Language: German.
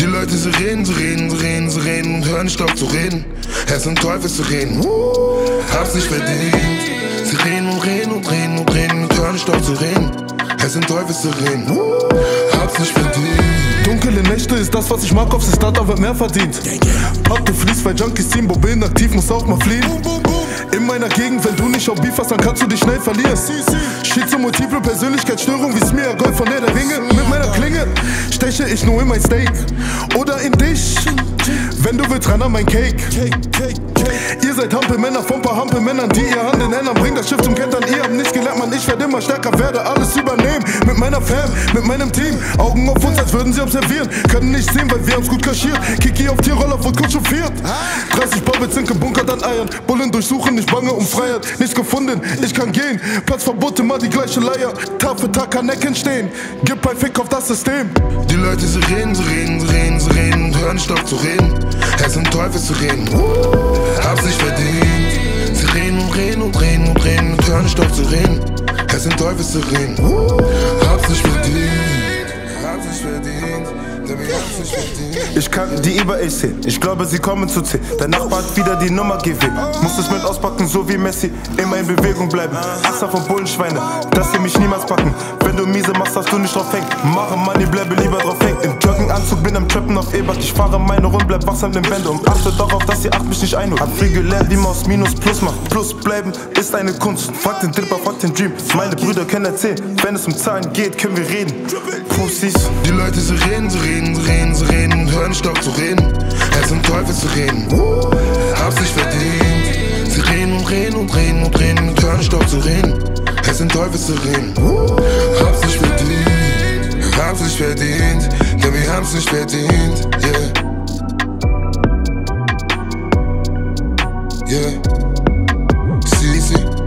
Die Leute, sie reden, sie reden, sie reden, sie reden und hören nicht auf zu reden. Es sind Teufel zu reden, hab's nicht verdient. Sie reden und reden und reden und reden und hören nicht auf zu reden. Es sind Teufel zu reden, hab's nicht verdient. Dunkle Nächte ist das, was ich mag, aufs Startup wird mehr verdient. Hab du fließt, weil Junkies ziehen, Bobin aktiv, muss auch mal fliehen. In meiner Gegend, wenn du nicht auf Beef hast, dann kannst du dich schnell verlieren. Schizo multiple Persönlichkeitsstörung wie Smear Gold von der, der Ringe. Mit meiner Klinge steche ich nur in mein Steak oder in dich. Wenn du willst, ran an mein Cake. Ihr seid Hampelmänner von paar Hampelmännern, die ihr Hand in Händen bringt das Schiff zum Kentern. Ihr habt nicht gelernt, man, ich werde immer stärker, werde alles übernehmen. Mit meiner Fam, mit meinem Team. Augen auf uns, als würden sie observieren. Können nicht sehen, weil wir uns gut kaschiert. Kiki auf Tierroller, wurde gut chauffiert. 30 Bobbits sind gebunkert an Eiern. Bullen durchsuchen, nicht bange um Freiheit. Nichts gefunden, ich kann gehen. Platzverbote, mal die gleiche Leier. Tag für Tag kann Ecken stehen. Gib ein Fick auf das System. Die Leute, sie reden, sie reden, sie reden, sie reden und hören nicht auf zu reden. Es sind Teufel zu reden, hab's nicht verdient. Sie reden und reden und reden und reden und hören nicht auf zu reden. Es sind Teufel zu reden, hab's nicht verdient. Hab's nicht verdient. Ich kann die über ich sehen. Ich glaube, sie kommen zu 10. Der Nachbar hat wieder die Nummer gewählt. Muss es mit auspacken, so wie Messi. Immer in Bewegung bleiben. Achser von Bullenschweine, dass sie mich niemals packen. Wenn du miese machst, dass du nicht drauf hängt. Mache Money, bleibe lieber drauf hängen. Im Jogginganzug bin am Trappen auf Ebert. Ich fahre meine Runde, bleib wachsam im Bände. Und achte darauf, dass die 8 mich nicht einholt. Hab viel gelernt, wie man aus Minus Plus macht. Plus bleiben ist eine Kunst. Fuck den Dripper, fuck den Dream. Meine Brüder können erzählen. Wenn es um Zahlen geht, können wir reden. Pussies. Die Leute, sie reden, sie reden, sie reden, sie reden und hören nicht auf zu reden. Es sind Teufel zu reden, hab's nicht verdient. Sie reden und reden und reden und reden und hören nicht auf zu reden. Es sind Teufel zu reden, hab's nicht verdient. Hab's nicht verdient, denn wir haben's nicht verdient, yeah. Yeah. See, see.